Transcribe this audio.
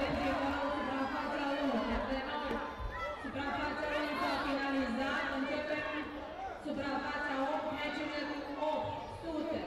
pentru că suprafața 1 este noi. Suprafața 1 s-a finalizat, începem suprafața 8, meciurile cu 800.